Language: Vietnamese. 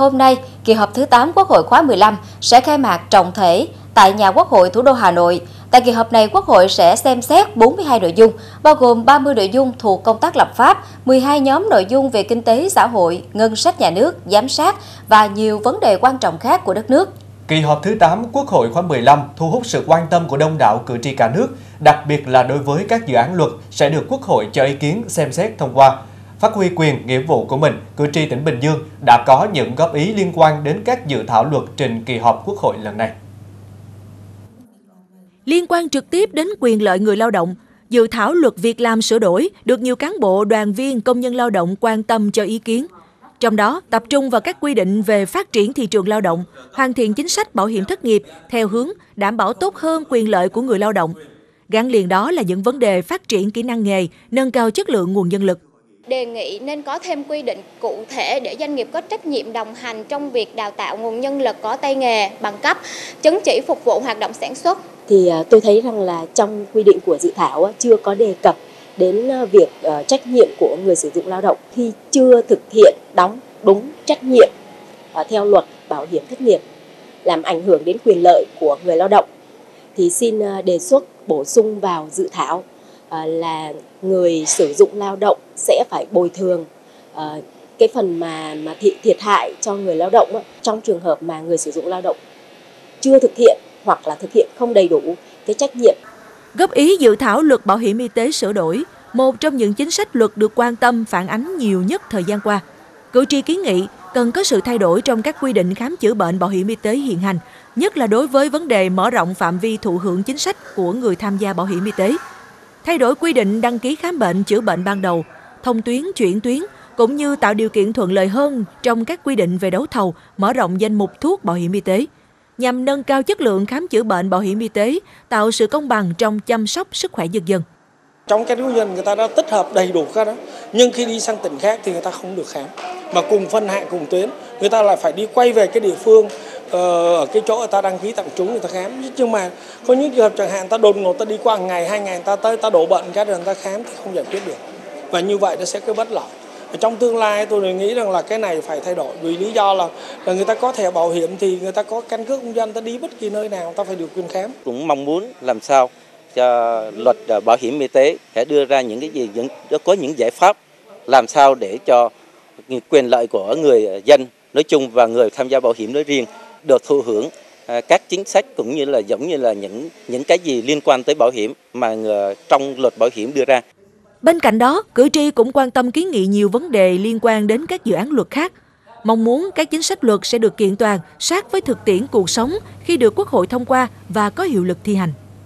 Hôm nay, kỳ họp thứ 8 Quốc hội khóa 15 sẽ khai mạc trọng thể tại nhà Quốc hội thủ đô Hà Nội. Tại kỳ họp này, Quốc hội sẽ xem xét 42 nội dung, bao gồm 30 nội dung thuộc công tác lập pháp, 12 nhóm nội dung về kinh tế xã hội, ngân sách nhà nước, giám sát và nhiều vấn đề quan trọng khác của đất nước. Kỳ họp thứ 8 Quốc hội khóa 15 thu hút sự quan tâm của đông đảo cử tri cả nước, đặc biệt là đối với các dự án luật sẽ được Quốc hội cho ý kiến xem xét thông qua. Phát huy quyền, nghĩa vụ của mình, cử tri tỉnh Bình Dương đã có những góp ý liên quan đến các dự thảo luật trình kỳ họp Quốc hội lần này. Liên quan trực tiếp đến quyền lợi người lao động, dự thảo luật việc làm sửa đổi được nhiều cán bộ, đoàn viên, công nhân lao động quan tâm cho ý kiến. Trong đó, tập trung vào các quy định về phát triển thị trường lao động, hoàn thiện chính sách bảo hiểm thất nghiệp theo hướng đảm bảo tốt hơn quyền lợi của người lao động. Gắn liền đó là những vấn đề phát triển kỹ năng nghề, nâng cao chất lượng nguồn nhân lực đề nghị nên có thêm quy định cụ thể để doanh nghiệp có trách nhiệm đồng hành trong việc đào tạo nguồn nhân lực có tay nghề, bằng cấp, chứng chỉ phục vụ hoạt động sản xuất. Thì à, tôi thấy rằng là trong quy định của dự thảo chưa có đề cập đến à, việc à, trách nhiệm của người sử dụng lao động khi chưa thực hiện đóng đúng trách nhiệm theo luật bảo hiểm thất nghiệp làm ảnh hưởng đến quyền lợi của người lao động thì xin đề xuất bổ sung vào dự thảo Ờ, là người sử dụng lao động sẽ phải bồi thường ờ, cái phần mà mà thiệt hại cho người lao động trong trường hợp mà người sử dụng lao động chưa thực hiện hoặc là thực hiện không đầy đủ cái trách nhiệm. Góp ý dự thảo luật bảo hiểm y tế sửa đổi, một trong những chính sách luật được quan tâm phản ánh nhiều nhất thời gian qua. Cử tri kiến nghị cần có sự thay đổi trong các quy định khám chữa bệnh bảo hiểm y tế hiện hành, nhất là đối với vấn đề mở rộng phạm vi thụ hưởng chính sách của người tham gia bảo hiểm y tế. Thay đổi quy định đăng ký khám bệnh chữa bệnh ban đầu, thông tuyến chuyển tuyến cũng như tạo điều kiện thuận lợi hơn trong các quy định về đấu thầu, mở rộng danh mục thuốc bảo hiểm y tế nhằm nâng cao chất lượng khám chữa bệnh bảo hiểm y tế, tạo sự công bằng trong chăm sóc sức khỏe nhân dân. Trong cái cứu nhân người ta đã tích hợp đầy đủ các đó, nhưng khi đi sang tỉnh khác thì người ta không được khám. Mà cùng phân hạng cùng tuyến, người ta lại phải đi quay về cái địa phương Ờ, ở cái chỗ người ta đăng ký tạm trú người ta khám. Nhưng mà có những trường hợp chẳng hạn ta đột ngột ta đi qua ngày, hai ngày người ta tới ta đổ bệnh cái rồi người ta khám thì không giải quyết được. Và như vậy nó sẽ cái bất lợi và trong tương lai tôi nghĩ rằng là cái này phải thay đổi vì lý do là, là người ta có thẻ bảo hiểm thì người ta có căn cước công dân ta đi bất kỳ nơi nào ta phải được quyền khám cũng mong muốn làm sao cho luật ờ, bảo hiểm y tế sẽ đưa ra những cái gì những có những giải pháp làm sao để cho quyền lợi của người dân nói chung và người tham gia bảo hiểm nói riêng được thụ hưởng à, các chính sách cũng như là giống như là những những cái gì liên quan tới bảo hiểm mà à, trong luật bảo hiểm đưa ra. Bên cạnh đó, cử tri cũng quan tâm kiến nghị nhiều vấn đề liên quan đến các dự án luật khác. Mong muốn các chính sách luật sẽ được kiện toàn sát với thực tiễn cuộc sống khi được Quốc hội thông qua và có hiệu lực thi hành.